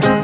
Please